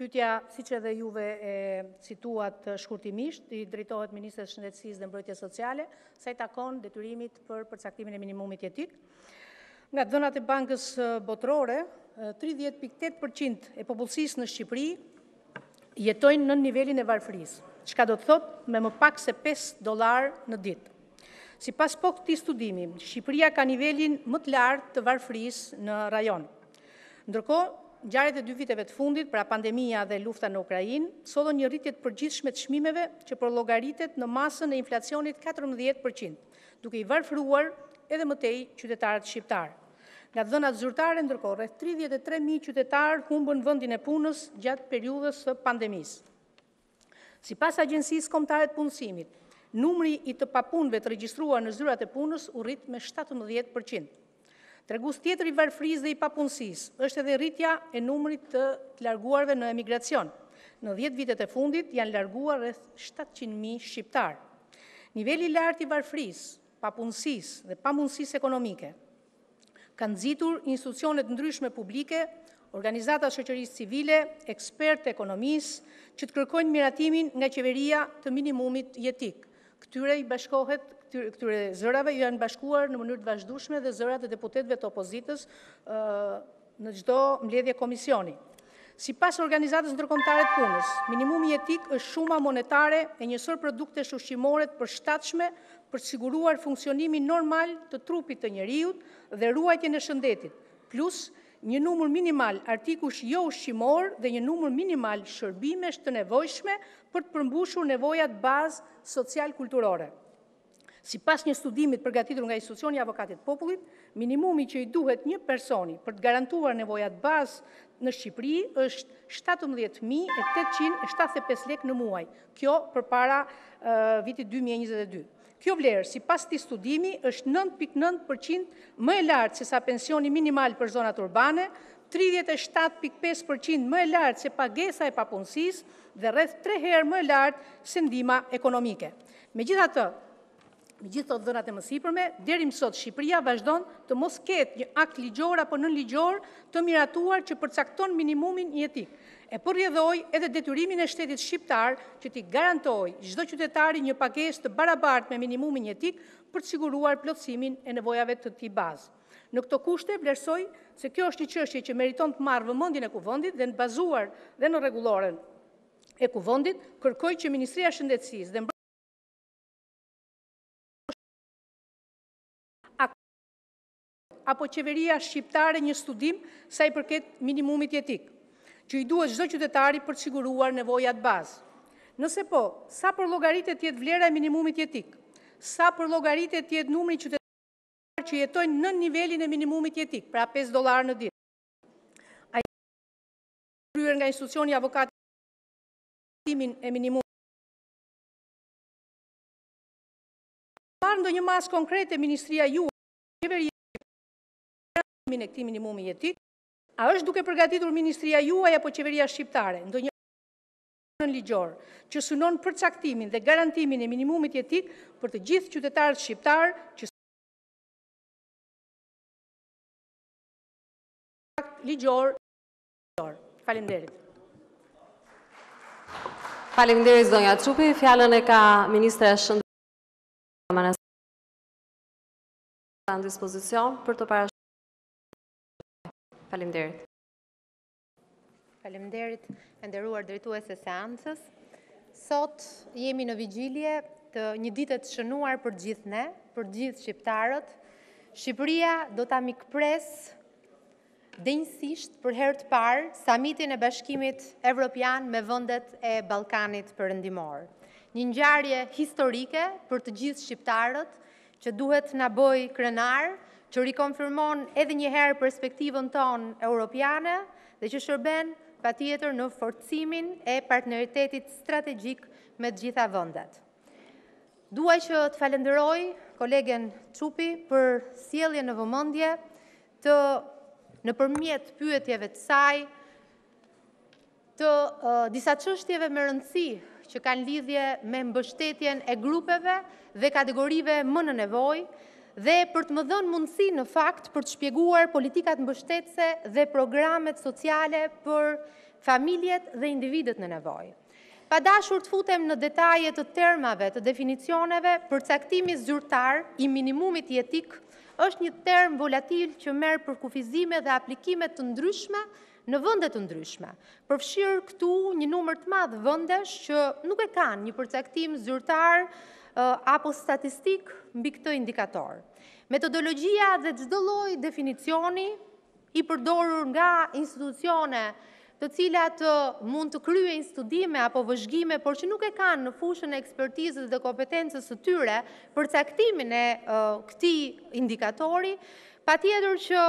Pyetja, siç edhe juve e cituat shkurtimisht, i drejtohet Ministres së Shëndetësisë dhe Mbrojtjes Sociale, sa i takon detyrimit për përcaktimin e minimumit jetik. Nga të dhënat e Bankës Botërore, 30.8% e popullsisë në Shqipëri jetojnë nën nivelin e varfërisë, çka do të thotë me më pak se 5 dollarë në ditë. Sipas po këtij studimi, Shqipëria ka nivelin më të lartë të varfërisë në rajon. Ndërkohë, ngjarjet e dy viteve të fundit, pra pandemia dhe lufta në Ukrainë, sollën një rritje të përgjithshme të çmimeve që përllogaritet në masën e inflacionit 14 për qind, duke i varfëruar edhe më tej qytetarët shqiptarë. Nga të dhënat zyrtare, ndërkohë, rreth 33 mijë qytetarë humbën vendin e punës gjatë periudhës së pandemisë. Sipas Agjencisë Kombëtare të Punësimit, numri i të papunëve të regjistruar në zyrat e punës u rrit me shtatëmbëdhjetë për qind. Tregues tjetër i varfërisë dhe i papunësisë është edhe rritja e numrit të të larguarve në emigracion. Në dhjetë vitet e fundit janë larguar rreth shtatëqind mijë shqiptarë. Niveli i lartë i varfërisë, papunësisë dhe pamundësisë ekonomike, kanë nxitur institucione të ndryshme publike, organizata të shoqërisë civile, ekspertë të ekonomisë, që të kërkojnë miratimin nga qeveria të minimumit jetik. Këtyre i bashkohet këtyre zërave iu janë bashkuar në mënyrë të vazhdueshme dhe zërat e deputetëve të opozitës në çdo mbledhje komisioni. Sipas Organizatës Ndërkombëtare të Punës, minimumi jetik është shuma monetare e një sërë produktesh ushqimore të përshtatshme për të siguruar funksionimin normal të trupit të njeriut dhe ruajtjen e shëndetit, plus një numër minimal artikujsh joushqimorë dhe një numër minimal shërbimesh të nevojshme për të përmbushur nevojat bazë social-kulturore. Sipas një studimi të përgatitur nga institucioni i Avokatit të Popullit, minimumi që i duhet një personi për të garantuar nevojat bazë në Shqipëri është 17.875 lekë në muaj, kjo përpara vitit 2022. Kjo vlerë, sipas këtij studimi, është nëntë pikë nëntë për qind më e lartë sesa pensioni minimal për zonat urbane, tridhjetë e shtatë pikë pesë për qind më e lartë se pagesa e papunësisë dhe rreth tre herë më e lartë se ndihma ekonomike. Megjithatë, me gjithë të dhënat e mësipërme, deri më sot Shqipëria vazhdon të mos ketë një akt ligjor apo nënligjor të miratuar që përcakton minimumin jetik, e për rrjedhojë edhe detyrimin e shtetit shqiptar që t'i garantojë çdo qytetari një pagesë të barabartë me minimumin jetik për të siguruar plotësimin e nevojave të tij bazë. Në këto kushte, vlerësoj se kjo është një çështje që meriton të marrë vëmendjen e Kuvendit dhe në bazuar dhe në rregulloren e Kuvendit, kërkoj që Ministria e Shëndetësisë dhe apo qeveria shqiptare një studim sa i përket minimumit jetik, që i duhet çdo qytetari për të siguruar nevojat bazë. Nëse po, sa përllogaritet të jetë vlera e minimumit jetik? Sa përllogaritet të jetë numri i qytetarve që jetojnë nën nivelin e minimumit jetik, pra 5 dollarë në ditë? kryer nga institucioni i Avokatit timin e minimum. Marrë ndonjë masë konkrete Ministria juaj, qeveria e këtij minimumi jetik, a është duke përgatitur Ministria juaj apo qeveria shqiptare, ndonjë në ligjor, që synon përcaktimin dhe garantimin e minimumit jetik për të gjithë qytetarët shqiptarë, që ligjor, dorë. Faleminderit. Faleminderit zonja Çupi, fjalën e ka ministrja e Shëndetësisë në dispozicion për të para Faleminderit. Faleminderit, e nderuar drejtuese e seancës. Sot jemi në vigjilje të një dite të shënuar për gjithë ne, për gjithë shqiptarët. Shqipëria do të mikpresë denjësisht për herë të parë samitin e Bashkimit Evropian me vendet e Ballkanit Perëndimor. Një ngjarje historike për të gjithë shqiptarët që duhet të na bëjë krenarë, që rikonfirmon edhe një herë perspektivën tonë europiane dhe që shërben patjetër në forcimin e partneritetit strategjik me të gjitha vendet. Dua që të falenderoj kolegen Çupi për sjelljen në vëmendje të nëpërmjet pyetjeve të saj, të disa çështjeve me rëndësi që kanë lidhje me mbështetjen e grupeve dhe kategorive më në nevojë, dhe për të më dhënë mundësi në fakt për të shpjeguar politikat mbështetëse dhe programet sociale për familjet dhe individët në nevojë. Pa dashur të futem në detaje të termave, të definicioneve, përcaktimi zyrtar i minimumit jetik është një term volatil që merr përkufizime dhe aplikime të ndryshme në vende të ndryshme, përfshirë këtu një numër të madh vendesh që nuk e kanë një përcaktim zyrtar apo statistik mbi këtë indikator. Metodologjia dhe çdo lloj definicioni i përdorur nga institucione të cilat mund të kryejnë studime apo vëzhgime, por që nuk e kanë në fushën e ekspertizës dhe kompetencës së tyre për caktimin e këtij indikatori, patjetër që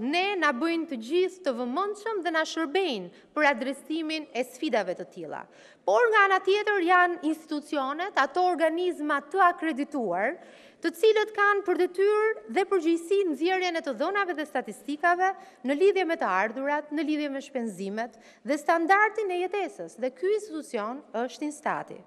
ne na bëjnë të gjithë të vëmendshëm dhe na shërbejnë për adresimin e sfidave të tilla. Por nga ana tjetër janë institucionet, ato organizma të akredituar, të cilët kanë për detyrë dhe përgjegjësi nxjerrjen e të dhënave dhe statistikave në lidhje me të ardhurat, në lidhje me shpenzimet dhe standardin e jetesës dhe ky institucion është Instati.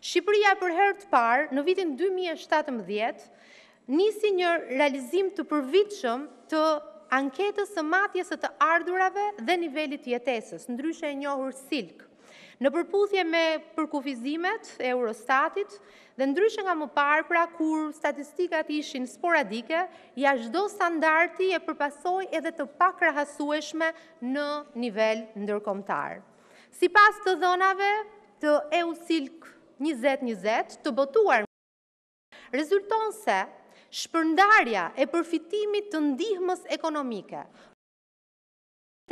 Shqipëria për herë të parë në vitin 2017 nisi një realizim të përvitshëm të anketës së matjes së të ardhurave dhe nivelit të jetesës, ndryshe e njohur SILK. Në përputhje me përkufizimet e Eurostatit dhe ndryshe nga më parë, pra kur statistikat ishin sporadike, jashtë çdo standardi e për pasojë edhe të pakrahasueshme në nivel ndërkombëtar. Sipas të dhënave të EU-SILK 2020 të botuar Rezulton se, shpërndarja e përfitimit të ndihmës ekonomike,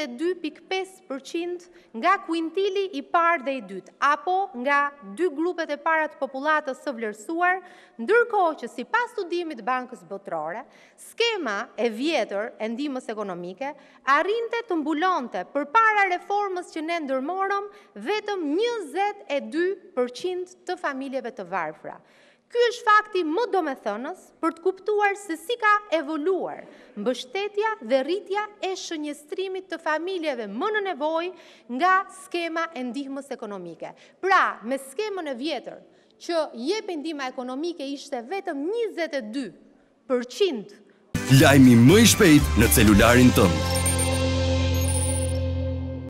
e dy pikë pesë për qind nga kuintili i parë dhe i dytë, apo nga dy grupet e para të popullatës së vlerësuar, ndërkohë që sipas studimit të Bankës Botërore, skema e vjetër e ndihmës ekonomike arrinte të mbulonte përpara reformës që ne ndërmorëm vetëm njëzet e dy për qind të familjeve të varfra. Ky është fakti më domethënës për të kuptuar se si ka evoluar mbështetja dhe rritja e shënjestrimit të familjeve më në nevojë nga skema e ndihmës ekonomike. Pra, me skemën e vjetër, që jepej ndihma ekonomike ishte vetëm njëzet e dy për qind, Lajmi më i shpejtë në celularin tënd!